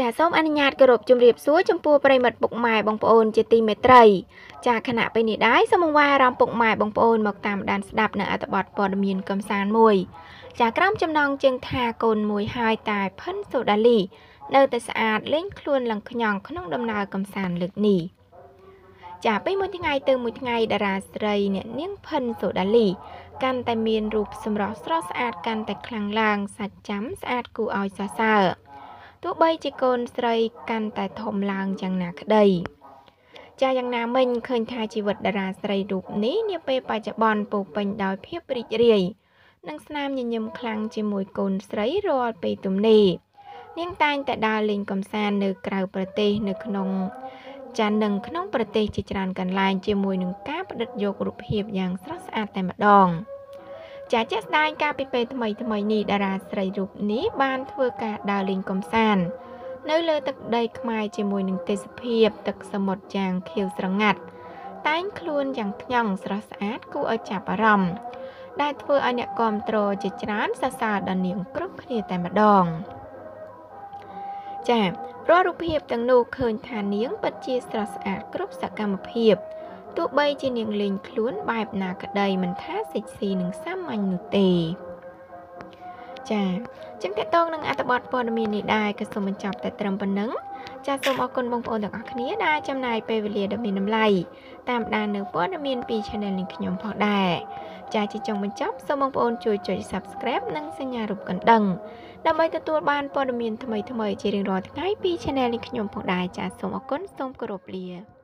ចាសូមអនុញ្ញាតគោរពជំរាបសួរចំពោះប្រិមិត្តពុកម៉ែបងប្អូនជាទីមេត្រីចាខណៈពេលនេះដែរសូមអង្វរអារម្មណ៍ពុកម៉ែបងប្អូនមកតាមដានស្ដាប់នៅអត្ថបទព័ត៌មានកំសាន្តមួយ ចាក្រោមចំណងជើងថាកូនមួយហើយតែផិនសូដាលី នៅតែស្អាតលេងខ្លួនឡើងខ្ញងក្នុងដំណើរកំសាន្តលើកនេះចាពេលមួយថ្ងៃទៅមួយថ្ងៃតារាស្រីអ្នកនាងផិនសូដាលី កាន់តែមានរូបសម្រស់ស្រស់ស្អាតកាន់តែខ្លាំងឡើងសាច់ចាំស្អាតគួរឲ្យសរសើរ ទោះបីជាកូនស្រីកាន់តែធំឡើងយ៉ាងណាក្តីចាយ៉ាងណាមិញឃើញថាជីវិតតារាស្រីរូបនេះនាពេលបច្ចុប្បន្នពោពេញដោយភាពរីករាយនិងស្នាមញញឹមខ្លាំងជាមួយកូនស្រីរាល់ពេលទំនេរនាងតែងតែដើរលេងកំសាន្តនៅក្រៅប្រទេសនៅក្នុងចានឹងក្នុងប្រទេសជាច្រើនកន្លែងជាមួយនឹងការផ្ដិតយករូបភាពយ៉ាងស្រស់ស្អាតតែម្ដង។ ចាជាក់ស្ដែងកាលពីពេលថ្មីថ្មីនេះតារាស្រីរូបនេះបានធ្វើការដើរលេងកំសាន្តនៅលើទឹកដីខ្មែរជាមួយនឹងទេសភាពទឹកសមុទ្រយ៉ាងខៀវស្រងាត់តែងខ្លួនយ៉ាងថ្ញង់ស្រស់ស្អាតគួរឲ្យចាប់អារម្មណ៍ដែលធ្វើឲ្យអ្នកគាំទ្រជាច្រើនសរសើរដល់នាងគ្រប់គ្នាតែម្ដងចារាល់រូបភាពទាំងនោះឃើញថានាងពិតជាស្រស់ស្អាតគ្រប់សកម្មភាព ទោះបីជានាងលេងខ្លួនបែបណាក្តីមិនថាសិចស៊ីនឹងសាមញ្ញនោះទេចាចឹងតកតងនឹងអត្ថបទព័ត៌មាននេះដែរក៏សូមបញ្ចប់តែត្រឹមប៉ុណ្ណឹងចាសូមអរគុណបងប្អូនទាំងអស់គ្នាដែលចំណាយពេលវេលាដ៏មានតម្លៃតាមដាននៅព័ត៌មានពី Channel នេះខ្ញុំផងដែរចាជាចុងបញ្ចប់សូមបងប្អូនជួយចុច Subscribe និងសញ្ញារូបកណ្ដឹងដើម្បីទទួលបានព័ត៌មានថ្មីៗជារៀងរាល់ថ្ងៃពី Channel នេះខ្ញុំផងដែរចាសូមអរគុណសូមគោរពលា